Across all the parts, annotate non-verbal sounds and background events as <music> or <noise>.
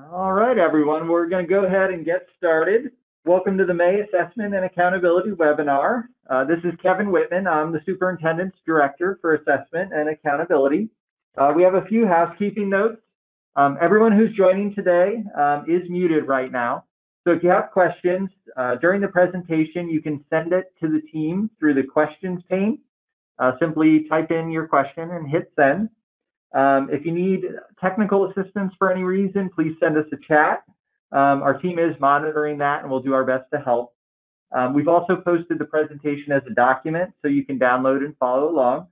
All right, everyone, we're going to go ahead and get started. Welcome to the May Assessment and Accountability webinar. Uh, this is Kevin Whitman. I'm the Superintendent's Director for Assessment and Accountability. Uh, we have a few housekeeping notes. Um, everyone who's joining today um, is muted right now. So if you have questions uh, during the presentation, you can send it to the team through the questions pane. Uh, simply type in your question and hit send. Um, if you need technical assistance for any reason, please send us a chat. Um, our team is monitoring that and we'll do our best to help. Um, we've also posted the presentation as a document so you can download and follow along.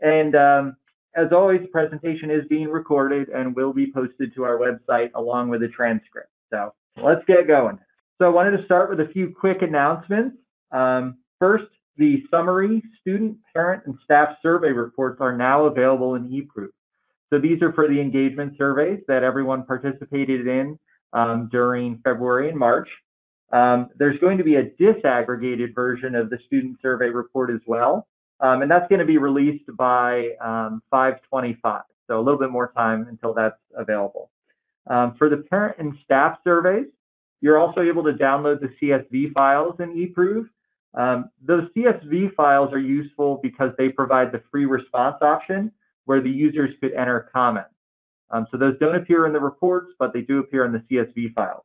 And um, as always, the presentation is being recorded and will be posted to our website along with a transcript. So let's get going. So I wanted to start with a few quick announcements. Um, first, the summary student, parent, and staff survey reports are now available in eProof. So these are for the engagement surveys that everyone participated in um, during February and March. Um, there's going to be a disaggregated version of the student survey report as well. Um, and that's going to be released by um, 525. So a little bit more time until that's available. Um, for the parent and staff surveys, you're also able to download the CSV files in eProof. Um, those CSV files are useful because they provide the free response option where the users could enter comments. Um, so those don't appear in the reports, but they do appear in the CSV files.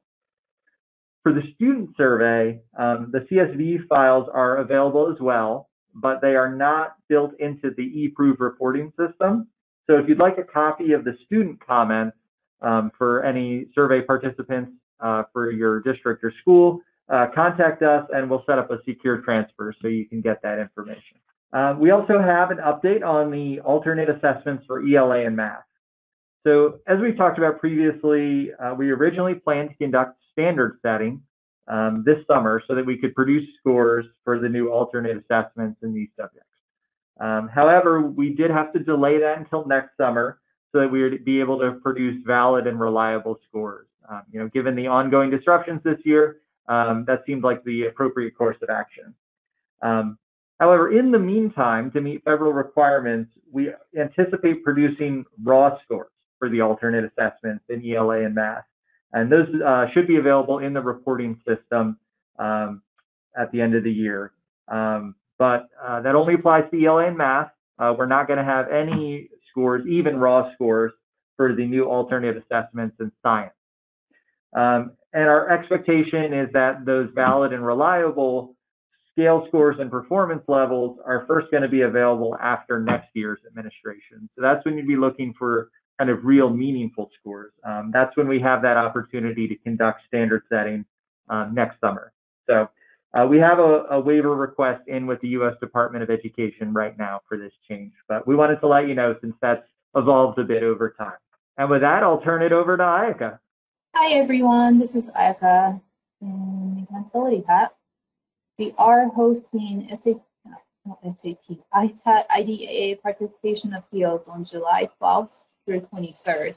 For the student survey, um, the CSV files are available as well, but they are not built into the eProof reporting system. So if you'd like a copy of the student comments um, for any survey participants uh, for your district or school, uh, contact us and we'll set up a secure transfer so you can get that information. Uh, we also have an update on the alternate assessments for ELA and math. So as we talked about previously, uh, we originally planned to conduct standard setting um, this summer so that we could produce scores for the new alternate assessments in these subjects. Um, however, we did have to delay that until next summer so that we would be able to produce valid and reliable scores. Um, you know, given the ongoing disruptions this year, um, that seemed like the appropriate course of action. However, in the meantime, to meet federal requirements, we anticipate producing raw scores for the alternate assessments in ELA and math. And those uh, should be available in the reporting system um, at the end of the year. Um, but uh, that only applies to ELA and math. Uh, we're not going to have any scores, even raw scores, for the new alternate assessments in science. Um, and our expectation is that those valid and reliable scale scores and performance levels are first going to be available after next year's administration. So that's when you'd be looking for kind of real meaningful scores. Um, that's when we have that opportunity to conduct standard setting um, next summer. So uh, we have a, a, waiver request in with the U.S. Department of Education right now for this change, but we wanted to let you know since that's evolved a bit over time. And with that, I'll turn it over to Ayaka. Hi, everyone. This is Ayaka in the Accountability Hat. We are hosting SAP, not SAP, ISAT IDAA participation appeals on July 12th through 23rd.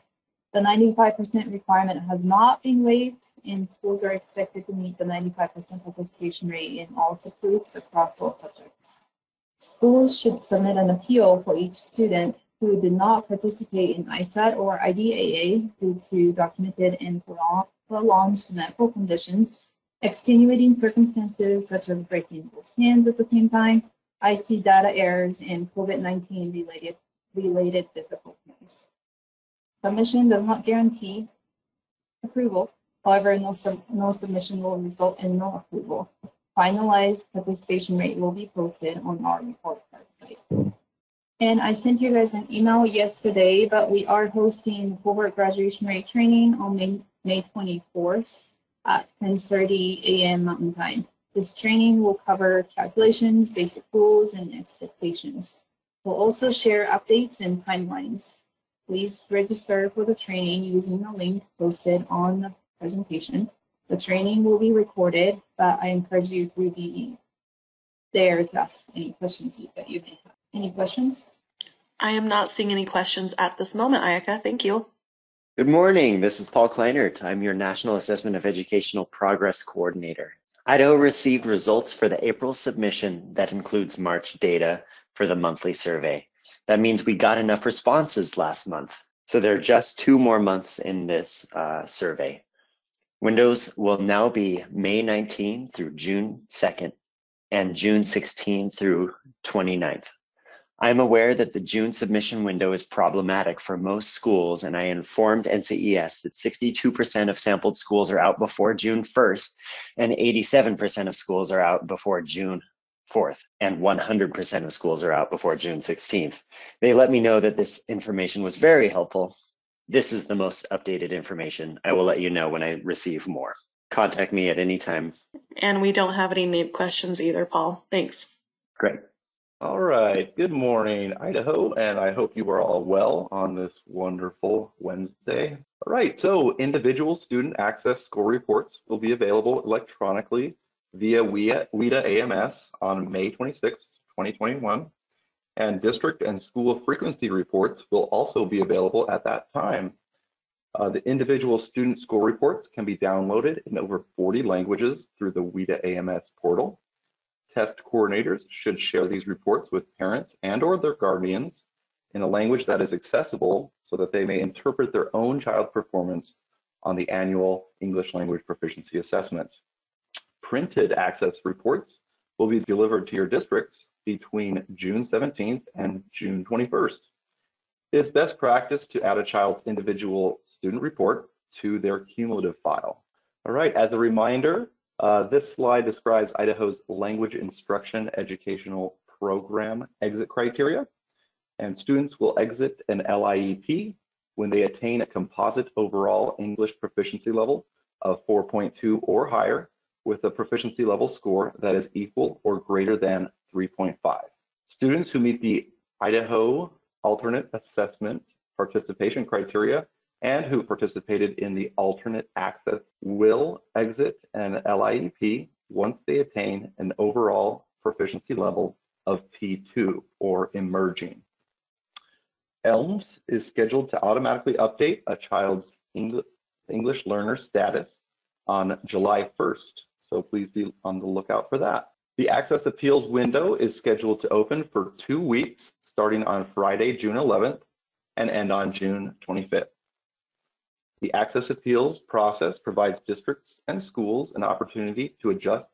The 95% requirement has not been waived, and schools are expected to meet the 95% participation rate in all subgroups across all subjects. Schools should submit an appeal for each student who did not participate in ISAT or IDAA due to documented and prolonged medical conditions extenuating circumstances such as breaking both hands at the same time, ISEE data errors, and COVID-19 related, related difficulties. Submission does not guarantee approval. However, no, sub, no submission will result in no approval. Finalized participation rate will be posted on our report card site. And I sent you guys an email yesterday, but we are hosting cohort graduation rate training on May, May 24th at 10.30 a.m. Mountain Time. This training will cover calculations, basic rules, and expectations. We'll also share updates and timelines. Please register for the training using the link posted on the presentation. The training will be recorded, but I encourage you to be there to ask any questions that you may have. Any questions? I am not seeing any questions at this moment, Ayaka. Thank you. Good morning. This is Paul Kleinert. I'm your National Assessment of Educational Progress Coordinator. Idaho received results for the April submission that includes March data for the monthly survey. That means we got enough responses last month. So there are just two more months in this uh, survey. Windows will now be May 19 through June 2nd and June 16 through 29th. I'm aware that the June submission window is problematic for most schools, and I informed NCES that 62% of sampled schools are out before June 1st, and 87% of schools are out before June 4th, and 100% of schools are out before June 16th. They let me know that this information was very helpful. This is the most updated information. I will let you know when I receive more. Contact me at any time. And we don't have any NAEP questions either, Paul. Thanks. Great. All right. Good morning, Idaho, and I hope you are all well on this wonderful Wednesday. All right. So, individual student access score reports will be available electronically via WIDA AMS on May 26, 2021, and district and school frequency reports will also be available at that time. Uh, the individual student score reports can be downloaded in over 40 languages through the WIDA AMS portal. Test coordinators should share these reports with parents and or their guardians in a language that is accessible so that they may interpret their own child performance on the annual English language proficiency assessment. Printed access reports will be delivered to your districts between June 17th and June 21st. It is best practice to add a child's individual student report to their cumulative file. All right, as a reminder, uh, this slide describes Idaho's language instruction educational program exit criteria, and students will exit an LIEP when they attain a composite overall English proficiency level of 4.2 or higher with a proficiency level score that is equal or greater than 3.5. Students who meet the Idaho alternate assessment participation criteria and who participated in the alternate access will exit an LIEP once they attain an overall proficiency level of P2 or emerging. ELMS is scheduled to automatically update a child's English learner status on July 1st, so please be on the lookout for that. The Access Appeals window is scheduled to open for two weeks, starting on Friday, June 11th, and end on June 25th. The Access Appeals process provides districts and schools an opportunity to adjust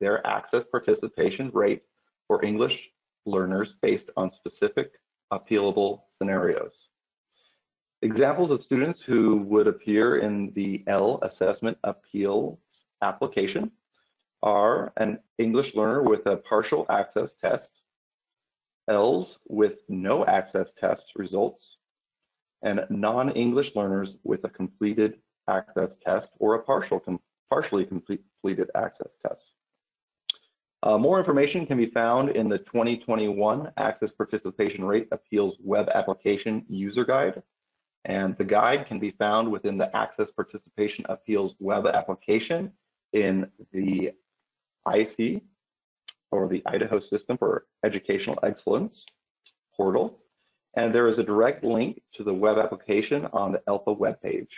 their access participation rate for English learners based on specific appealable scenarios. Examples of students who would appear in the L assessment appeals application are an English learner with a partial access test, Ls with no access test results, and non-English learners with a completed access test or a partial com partially complete, completed access test. Uh, more information can be found in the 2021 Access Participation Rate Appeals Web Application User Guide. And the guide can be found within the Access Participation Appeals Web Application in the ISEE, or the Idaho System for Educational Excellence portal. And there is a direct link to the web application on the ELPA webpage.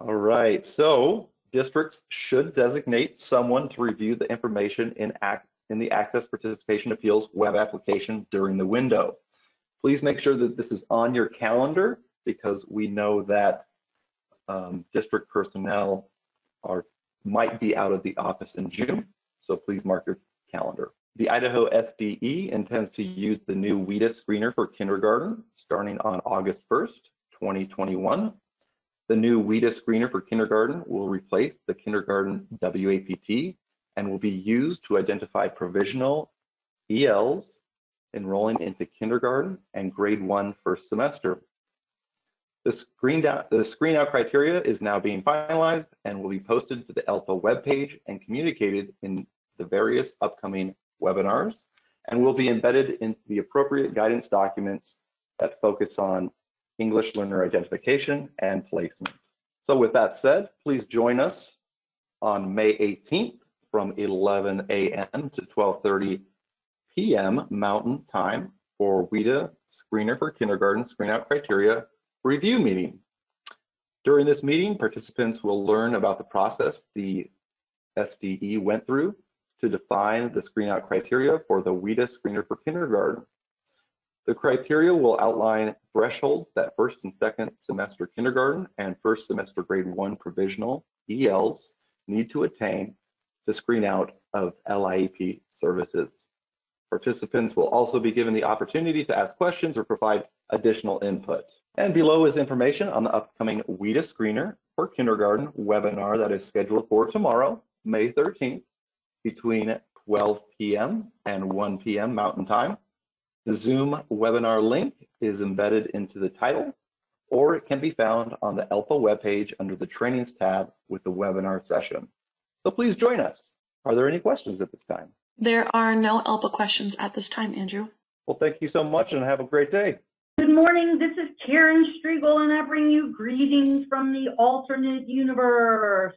All right, so districts should designate someone to review the information in, act, in the Access Participation Appeals web application during the window. Please make sure that this is on your calendar because we know that um, district personnel are might be out of the office in June so please mark your calendar. The Idaho SDE intends to use the new WIDA screener for kindergarten starting on August 1st, 2021. The new WIDA screener for kindergarten will replace the kindergarten WAPT and will be used to identify provisional ELs enrolling into kindergarten and grade one first semester. The screen, the screen out criteria is now being finalized and will be posted to the ELPA webpage and communicated in the various upcoming webinars and will be embedded in the appropriate guidance documents that focus on English learner identification and placement. So with that said, please join us on May 18th from 11 a.m. to 12.30 p.m. Mountain Time for WIDA Screener for Kindergarten Screen Out Criteria review meeting. During this meeting, participants will learn about the process the SDE went through to define the screen out criteria for the WIDA screener for kindergarten. The criteria will outline thresholds that first and second semester kindergarten and first semester grade one provisional ELs need to attain to screen out of LIEP services. Participants will also be given the opportunity to ask questions or provide additional input. And below is information on the upcoming WIDA screener for kindergarten webinar that is scheduled for tomorrow, May 13th, between 12 p.m. and 1 p.m. Mountain Time. The Zoom webinar link is embedded into the title, or it can be found on the ELPA webpage under the Trainings tab with the webinar session. So please join us. Are there any questions at this time? There are no ELPA questions at this time, Andrew. Well, thank you so much and have a great day. Good morning, this is Karen Striegel, and I bring you greetings from the alternate universe.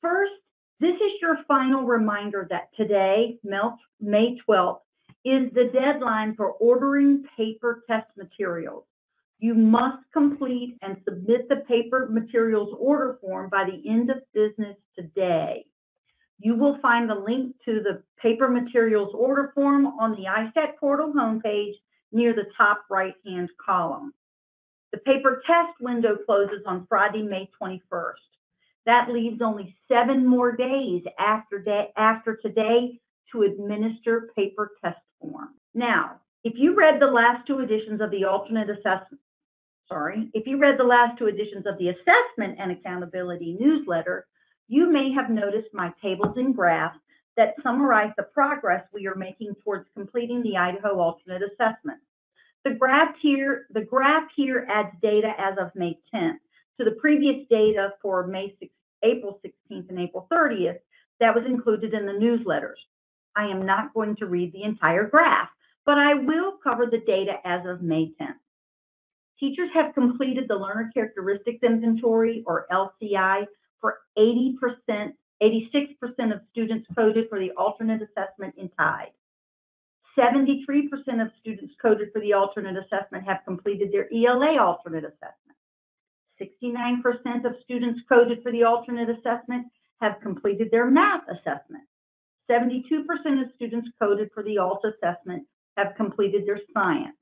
First, this is your final reminder that today, May 12th, is the deadline for ordering paper test materials. You must complete and submit the paper materials order form by the end of business today. You will find the link to the paper materials order form on the ISAT portal homepage near the top right-hand column. The paper test window closes on Friday, May 21st. That leaves only seven more days after, day, after today to administer paper test form. Now, if you read the last two editions of the alternate assessment, sorry, if you read the last two editions of the assessment and accountability newsletter, you may have noticed my tables and graphs that summarize the progress we are making towards completing the Idaho alternate assessment. The graph here, the graph here adds data as of May 10th to the previous data for May 6, April 16th and April 30th that was included in the newsletters. I am not going to read the entire graph, but I will cover the data as of May 10th. Teachers have completed the Learner Characteristics Inventory, or LCI, for 80%, 86% of students coded for the alternate assessment in TIDE. 73% of students coded for the alternate assessment have completed their ELA alternate assessment. 69% of students coded for the alternate assessment have completed their math assessment. 72% of students coded for the ALT assessment have completed their science.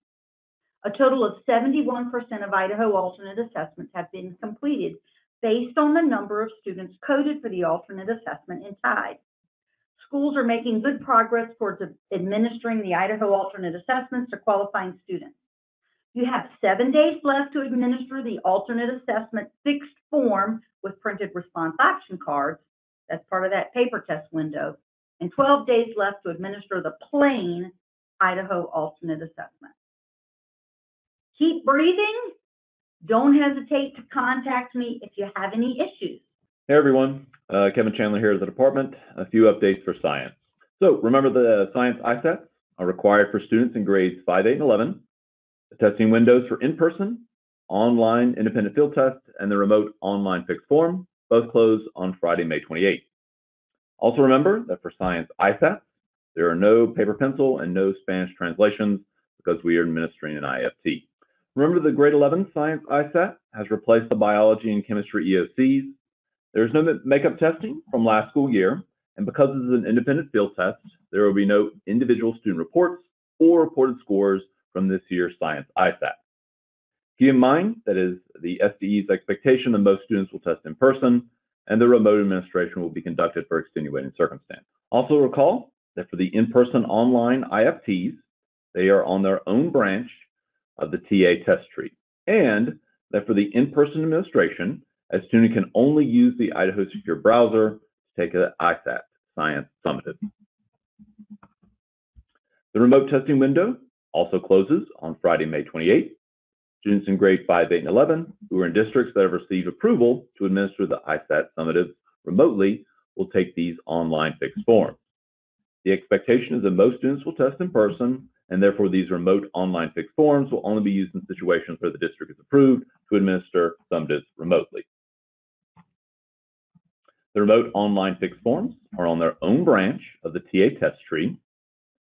A total of 71% of Idaho alternate assessments have been completed based on the number of students coded for the alternate assessment in TIDE. Schools are making good progress towards administering the Idaho alternate assessments to qualifying students. You have seven days left to administer the alternate assessment fixed form with printed response option cards. That's part of that paper test window. And 12 days left to administer the plain Idaho alternate assessment. Keep breathing. Don't hesitate to contact me if you have any issues. Hey everyone, uh, Kevin Chandler here at the department. A few updates for science. So remember the science ISATs are required for students in grades 5, 8, and 11. Testing windows for in-person, online independent field test, and the remote online fixed form both close on Friday, May 28th. Also remember that for science ISATs, there are no paper pencil and no Spanish translations because we are administering an IFT. Remember the grade 11 science ISAT has replaced the biology and chemistry EOCs. There's no makeup testing from last school year, and because this is an independent field test, there will be no individual student reports or reported scores from this year's science ISAT. Keep in mind that is the SDE's expectation that most students will test in person, and the remote administration will be conducted for extenuating circumstance. Also recall that for the in-person online IFTs, they are on their own branch of the TA test tree, and that for the in-person administration, a student can only use the Idaho Secure Browser to take the ISAT Science Summative. The remote testing window also closes on Friday, May 28th. Students in grade 5, 8, and 11 who are in districts that have received approval to administer the ISAT Summative remotely will take these online fixed forms. The expectation is that most students will test in person and therefore these remote online fixed forms will only be used in situations where the district is approved to administer summatives remotely. The remote online fixed forms are on their own branch of the TA test tree.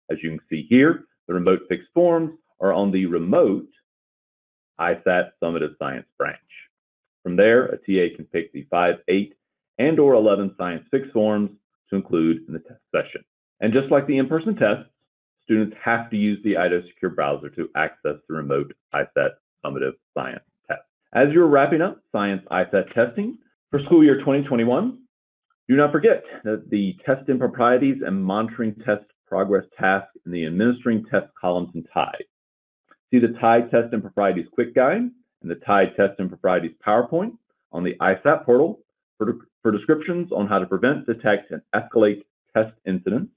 As you can see here, the remote fixed forms are on the remote ISAT summative science branch. From there, a TA can pick the 5, 8, and or 11 science fixed forms to include in the test session. And just like the in-person tests, students have to use the Idaho Secure browser to access the remote ISAT summative science test. As you're wrapping up science ISAT testing for school year 2021, do not forget that the test improprieties and monitoring test progress task in the administering test columns in TIDE. See the TIDE Test Improprieties Quick Guide and the TIDE Test Improprieties PowerPoint on the ISAT portal for, for descriptions on how to prevent, detect, and escalate test incidents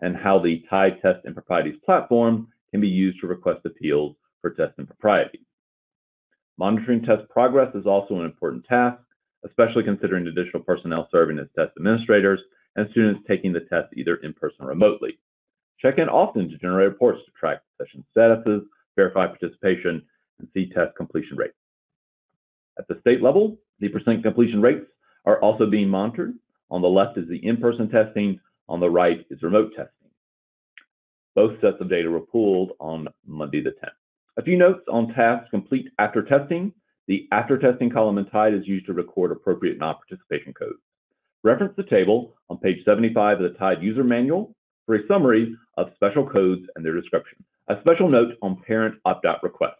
and how the TIDE Test Improprieties platform can be used to request appeals for test improprieties. Monitoring test progress is also an important task, especially considering additional personnel serving as test administrators and students taking the test either in person or remotely. Check in often to generate reports to track session statuses, verify participation, and see test completion rates. At the state level, the percent completion rates are also being monitored. On the left is the in-person testing, on the right is remote testing. Both sets of data were pulled on Monday the 10th. A few notes on tasks complete after testing. The after testing column in TIDE is used to record appropriate non-participation codes. Reference the table on page 75 of the TIDE user manual for a summary of special codes and their description. A special note on parent opt-out requests.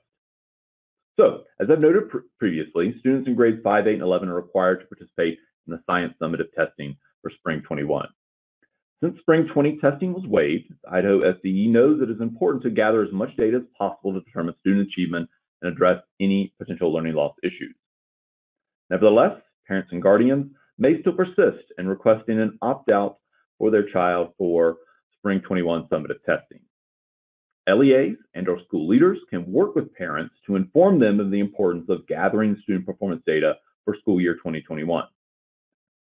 So, as I've noted pr previously, students in grades 5, 8, and 11 are required to participate in the science summative testing for spring 21. Since spring 20 testing was waived, Idaho SDE knows it is important to gather as much data as possible to determine student achievement and address any potential learning loss issues. Nevertheless, parents and guardians may still persist in requesting an opt-out for their child for spring 21 summative testing. LEAs and or school leaders can work with parents to inform them of the importance of gathering student performance data for school year 2021.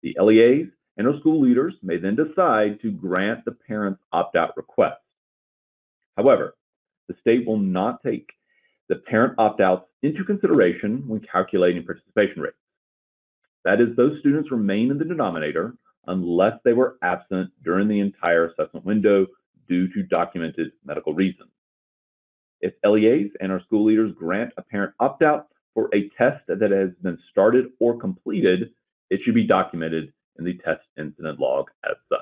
The LEAs and or school leaders may then decide to grant the parent's opt-out request. However, the state will not take the parent opt-outs into consideration when calculating participation rates. That is, those students remain in the denominator unless they were absent during the entire assessment window due to documented medical reasons. If LEAs and our school leaders grant a parent opt-out for a test that has been started or completed, it should be documented in the test incident log as such.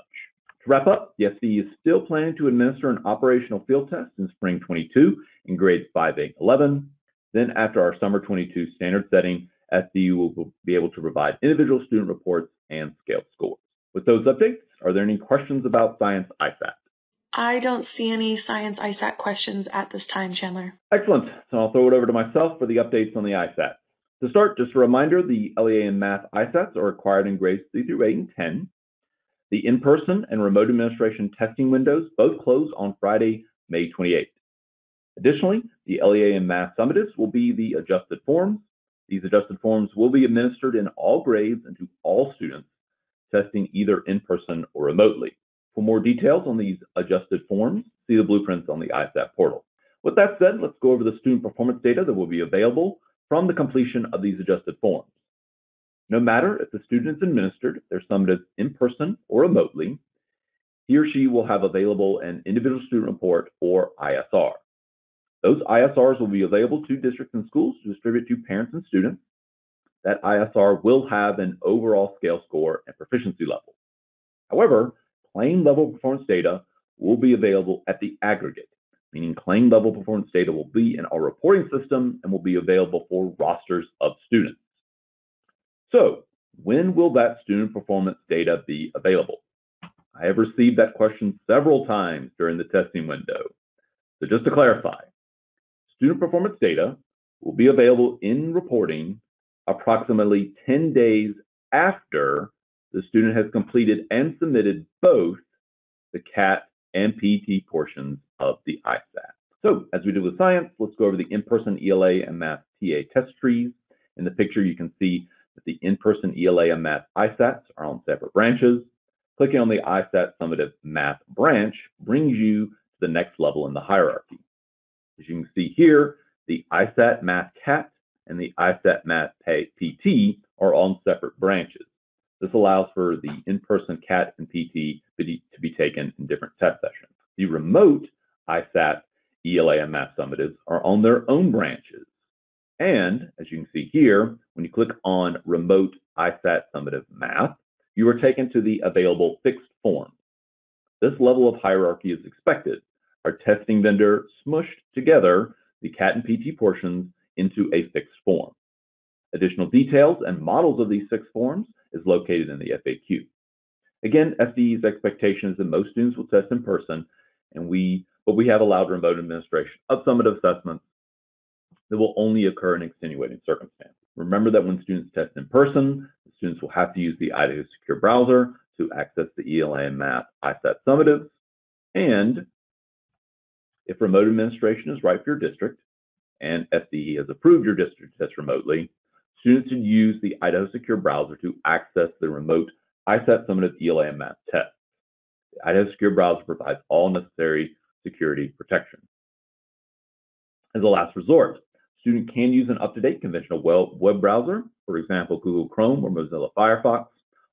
To wrap up, the SDE is still planning to administer an operational field test in spring 22 in grades 5, 8, 11. Then after our summer 22 standard setting, SDE will be able to provide individual student reports and scaled scores. With those updates, are there any questions about Science ISAT? I don't see any science ISAT questions at this time, Chandler. Excellent. So I'll throw it over to myself for the updates on the ISAT. To start, just a reminder, the ELA and math ISATs are required in grades 3 through 8 and 10. The in-person and remote administration testing windows both close on Friday, May 28th. Additionally, the ELA and math summatives will be the adjusted forms. These adjusted forms will be administered in all grades and to all students testing either in person or remotely. For more details on these adjusted forms, see the blueprints on the ISAT portal. With that said, let's go over the student performance data that will be available from the completion of these adjusted forms. No matter if the student is administered their summative in person or remotely, he or she will have available an individual student report or ISR. Those ISRs will be available to districts and schools to distribute to parents and students. That ISR will have an overall scale score and proficiency level. However, claim level performance data will be available at the aggregate, meaning claim level performance data will be in our reporting system and will be available for rosters of students. So when will that student performance data be available? I have received that question several times during the testing window. So just to clarify, student performance data will be available in reporting approximately 10 days after the student has completed and submitted both the CAT and PT portions of the ISAT. So as we do with science, let's go over the in-person ELA and math TA test trees. In the picture, you can see that the in-person ELA and math ISATs are on separate branches. Clicking on the ISAT summative math branch brings you to the next level in the hierarchy. As you can see here, the ISAT math CAT and the ISAT math PT are on separate branches. This allows for the in-person CAT and PT to be taken in different test sessions. The remote ISAT, ELA, and Math Summatives are on their own branches. And as you can see here, when you click on Remote ISAT Summative Math, you are taken to the available fixed forms. This level of hierarchy is expected. our testing vendor smushed together the CAT and PT portions into a fixed form. Additional details and models of these fixed forms is located in the FAQ. Again, SDE's expectation is that most students will test in person, and we, but we have allowed remote administration of summative assessments that will only occur in extenuating circumstances. Remember that when students test in person, students will have to use the Idaho Secure Browser to access the ELA and Math ISAT summatives. And if remote administration is right for your district and SDE has approved your district test remotely, students should use the Idaho Secure Browser to access the remote ISAT summative ELA and Math test. The Idaho Secure Browser provides all necessary security protection. As a last resort, student can use an up-to-date conventional web browser, for example, Google Chrome or Mozilla Firefox,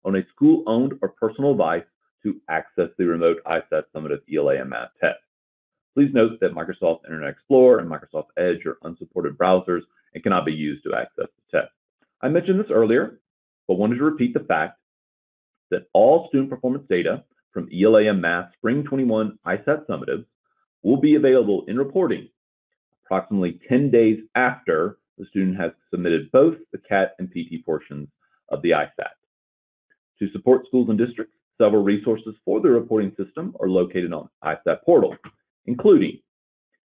on a school-owned or personal device to access the remote ISAT summative ELA and Math test. Please note that Microsoft Internet Explorer and Microsoft Edge are unsupported browsers and cannot be used to access the test. I mentioned this earlier, but wanted to repeat the fact that all student performance data from ELA and Math Spring 21 ISAT summatives will be available in reporting approximately 10 days after the student has submitted both the CAT and PT portions of the ISAT. To support schools and districts, several resources for the reporting system are located on ISAT portal, including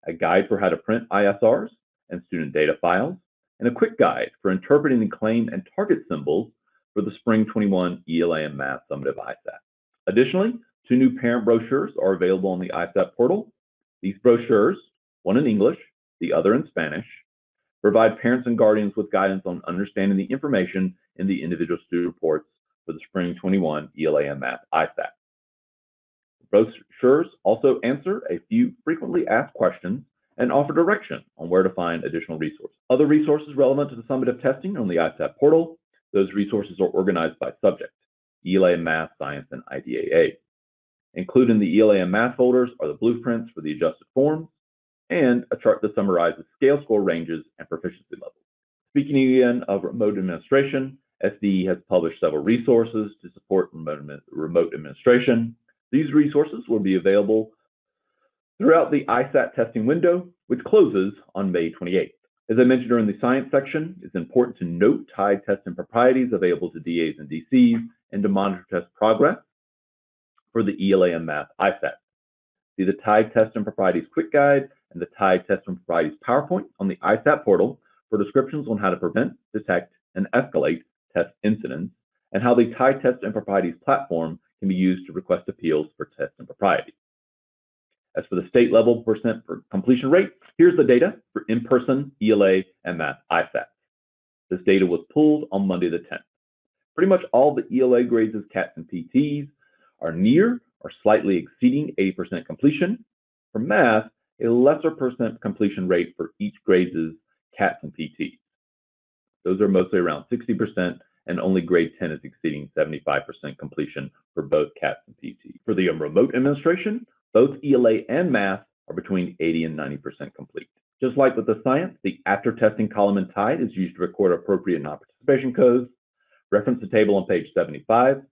a guide for how to print ISRs and student data files, and a quick guide for interpreting the claim and target symbols for the Spring 21 ELA and Math Summative ISAT. Additionally, two new parent brochures are available on the ISAT portal. These brochures, one in English the other in Spanish, provide parents and guardians with guidance on understanding the information in the individual student reports for the Spring 21 ELA and Math ISAT. Brochures also answer a few frequently asked questions and offer direction on where to find additional resources. Other resources relevant to the summative testing on the ISAT portal, those resources are organized by subject, ELA Math, Science, and IDAA. Included in the ELA and Math folders are the blueprints for the adjusted forms, and a chart that summarizes scale score ranges and proficiency levels. Speaking again of remote administration, SDE has published several resources to support remote administration. These resources will be available throughout the ISAT testing window, which closes on May 28th. As I mentioned during the science section, it's important to note TIDE test improprieties available to DAs and DCs and to monitor test progress for the ELA and Math ISAT. See the TIDE test improprieties quick guide and the TIDE Test Improprieties PowerPoint on the ISAT portal for descriptions on how to prevent, detect, and escalate test incidents, and how the TIDE Test Improprieties platform can be used to request appeals for test impropriety. As for the state level percent for completion rate, here's the data for in-person, ELA, and Math ISAT. This data was pulled on Monday the 10th. Pretty much all the ELA grades as CATs and PTs are near or slightly exceeding 80% completion. For math, a lesser percent completion rate for each grade's as CATs and PTs. Those are mostly around 60%, and only grade 10 is exceeding 75% completion for both CATs and PTs. For the um, remote administration, both ELA and math are between 80 and 90% complete. Just like with the science, the after testing column in TIDE is used to record appropriate non-participation codes. Reference the table on page 75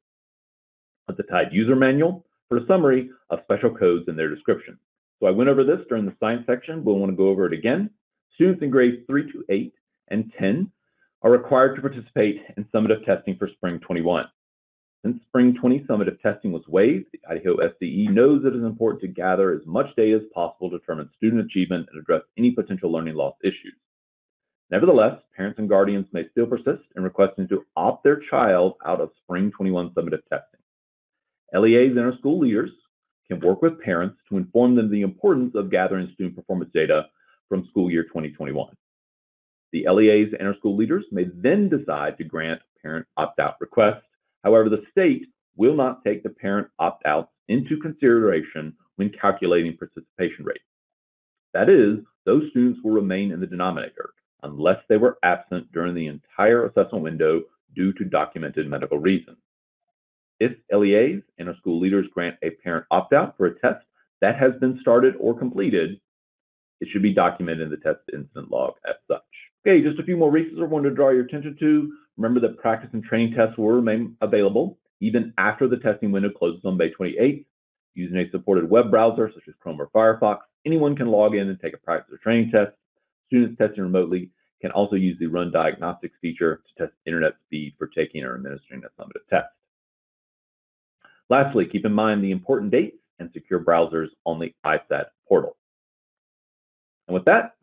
of the TIDE user manual for a summary of special codes and their description. So I went over this during the science section. We'll want to go over it again. Students in grades 3 to 8 and 10 are required to participate in summative testing for Spring 21. Since Spring 20 summative testing was waived, the Idaho SDE knows it is important to gather as much data as possible to determine student achievement and address any potential learning loss issues. Nevertheless, parents and guardians may still persist in requesting to opt their child out of Spring 21 summative testing. LEAs and our school leaders can work with parents to inform them the importance of gathering student performance data from school year 2021. The LEAs and our school leaders may then decide to grant parent opt-out requests. However, the state will not take the parent opt-outs into consideration when calculating participation rates. That is, those students will remain in the denominator unless they were absent during the entire assessment window due to documented medical reasons. If LEAs and our school leaders grant a parent opt-out for a test that has been started or completed, it should be documented in the test incident log as such. Okay, just a few more resources I wanted to draw your attention to. Remember that practice and training tests will remain available even after the testing window closes on May 28th. Using a supported web browser such as Chrome or Firefox, anyone can log in and take a practice or training test. Students testing remotely can also use the Run Diagnostics feature to test internet speed for taking or administering a summative test. Lastly, keep in mind the important dates and secure browsers on the ISAT portal. And with that,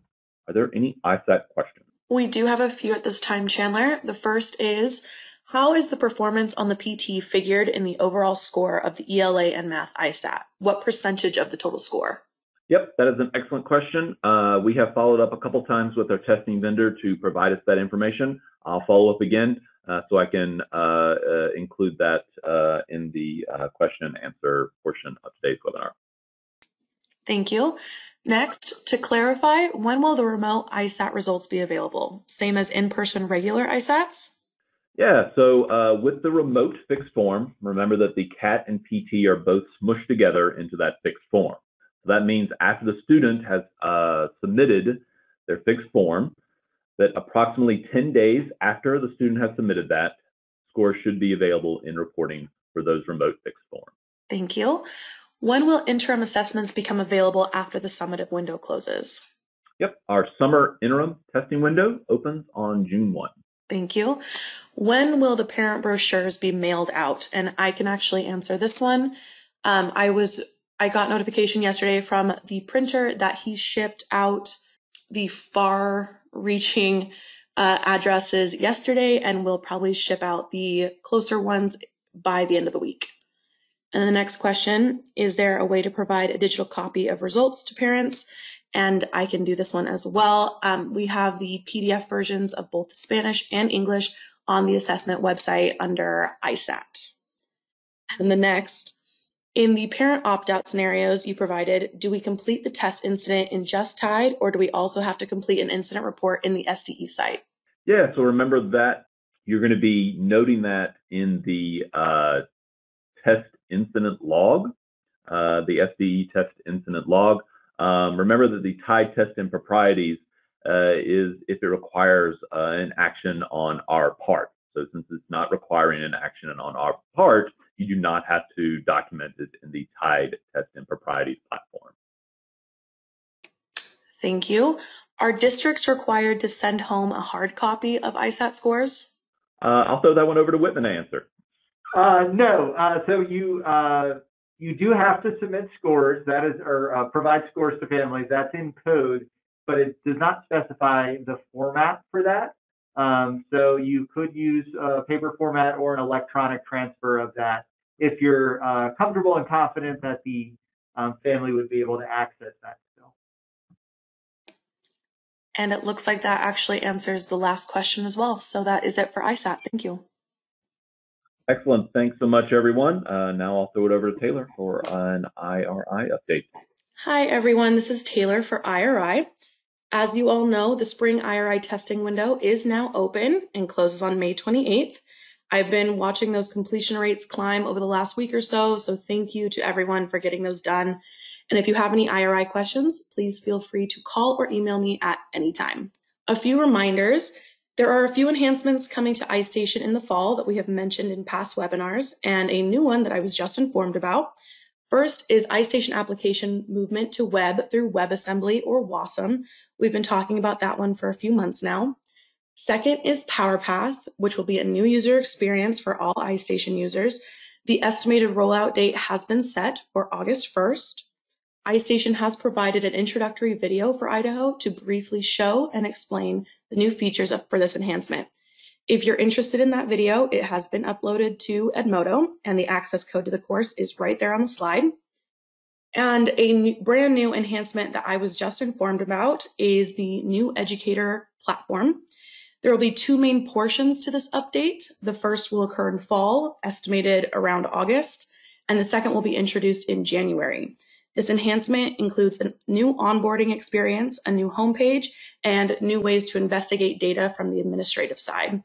are there any ISAT questions? We do have a few at this time, Chandler. The first is How is the performance on the PT figured in the overall score of the ELA and Math ISAT? What percentage of the total score? Yep, that is an excellent question. Uh, we have followed up a couple times with our testing vendor to provide us that information. I'll follow up again uh, so I can uh, uh include that uh, in the uh, question and answer portion of today's webinar. Thank you. Next, to clarify, when will the remote ISAT results be available? Same as in-person regular ISATs? Yeah, so with the remote fixed form, remember that the CAT and PT are both smushed together into that fixed form. So that means after the student has uh, submitted their fixed form, that approximately 10 days after the student has submitted that, scores should be available in reporting for those remote fixed forms. Thank you. When will interim assessments become available after the summative window closes? Yep, our summer interim testing window opens on June 1. Thank you. When will the parent brochures be mailed out? And I can actually answer this one. Um, I was I got notification yesterday from the printer that he shipped out the far reaching uh, addresses yesterday and will probably ship out the closer ones by the end of the week. And the next question Is there a way to provide a digital copy of results to parents? And I can do this one as well. Um, we have the PDF versions of both Spanish and English on the assessment website under ISAT. And the next in the parent opt-out scenarios you provided, do we complete the test incident in Just Tide, or do we also have to complete an incident report in the SDE site? Yeah, so remember that you're going to be noting that in the uh, test incident log, uh, the SDE test incident log. Um, remember that the Tide test improprieties uh, is if it requires uh, an action on our part. So since it's not requiring an action on our part, you do not have to document it in the Tide Test Improprieties platform. Thank you. Are districts required to send home a hard copy of ISAT scores? Uh, I'll throw that one over to Whitman to answer. Uh, no. Uh, so you uh, you do have to submit scores. That is, or uh, provide scores to families. That's in code, but it does not specify the format for that. Um, so you could use a paper format or an electronic transfer of that if you're uh, comfortable and confident that the um, family would be able to access that still. And it looks like that actually answers the last question as well. So that is it for ISAT. Thank you. Excellent. Thanks so much, everyone. Uh, now I'll throw it over to Taylor for an IRI update. Hi, everyone. This is Taylor for IRI. As you all know, the spring IRI testing window is now open and closes on May 28th. I've been watching those completion rates climb over the last week or so, so thank you to everyone for getting those done. And if you have any IRI questions, please feel free to call or email me at any time. A few reminders. There are a few enhancements coming to iStation in the fall that we have mentioned in past webinars, and a new one that I was just informed about. First is iStation application movement to web through WebAssembly or WASM. We've been talking about that one for a few months now. Second is PowerPath, which will be a new user experience for all iStation users. The estimated rollout date has been set for August 1st. iStation has provided an introductory video for Idaho to briefly show and explain the new features for this enhancement. If you're interested in that video, it has been uploaded to Edmodo and the access code to the course is right there on the slide. And a brand new enhancement that I was just informed about is the new educator platform. There will be two main portions to this update. The first will occur in fall, estimated around August, and the second will be introduced in January. This enhancement includes a new onboarding experience, a new homepage, and new ways to investigate data from the administrative side.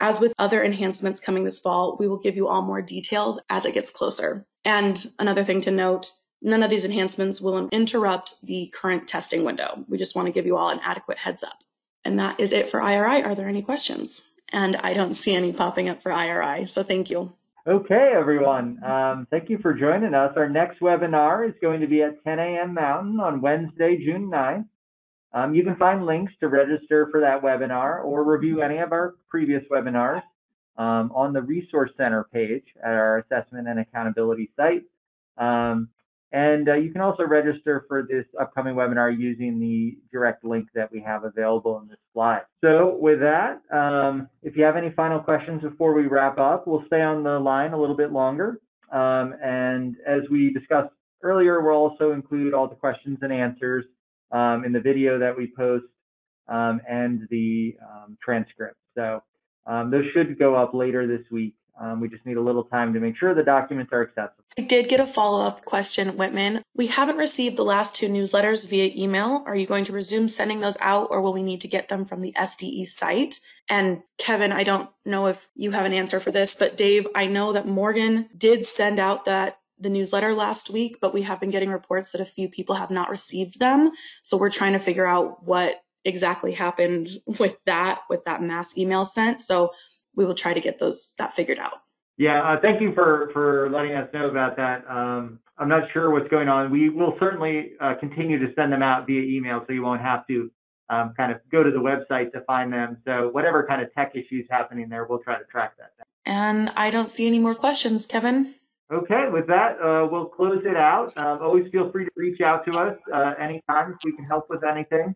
As with other enhancements coming this fall, we will give you all more details as it gets closer. And another thing to note, none of these enhancements will interrupt the current testing window. We just want to give you all an adequate heads up. And that is it for IRI. Are there any questions? And I don't see any popping up for IRI, so thank you. Okay, everyone. Um, thank you for joining us. Our next webinar is going to be at 10 a.m. Mountain on Wednesday, June 9th. Um, you can find links to register for that webinar or review any of our previous webinars um, on the Resource Center page at our assessment and accountability site. Um, and uh, you can also register for this upcoming webinar using the direct link that we have available in this slide. So with that, um, if you have any final questions before we wrap up, we'll stay on the line a little bit longer. Um, and as we discussed earlier, we'll also include all the questions and answers um, in the video that we post um, and the um, transcript. So um, those should go up later this week. Um, we just need a little time to make sure the documents are accessible. I did get a follow up question, Whitman. We haven't received the last two newsletters via email. Are you going to resume sending those out or will we need to get them from the SDE site? And Kevin, I don't know if you have an answer for this, but Dave, I know that Morgan did send out that the newsletter last week, but we have been getting reports that a few people have not received them. So we're trying to figure out what exactly happened <laughs> with that, with that mass email sent. So we will try to get those that figured out. Yeah, uh, thank you for for letting us know about that. Um, I'm not sure what's going on. We will certainly uh, continue to send them out via email, so you won't have to um, kind of go to the website to find them. So whatever kind of tech issues happening there, we'll try to track that down. And I don't see any more questions, Kevin. Okay, with that, uh, we'll close it out. Um, always feel free to reach out to us uh, anytime if we can help with anything.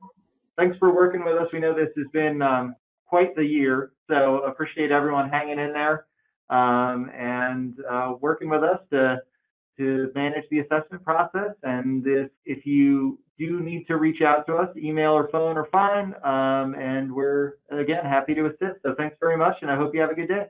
Thanks for working with us. We know this has been um, quite the year, so appreciate everyone hanging in there um, and uh, working with us to to manage the assessment process. And if if you do need to reach out to us, email or phone are fine. Um, and we're again happy to assist. So thanks very much, and I hope you have a good day.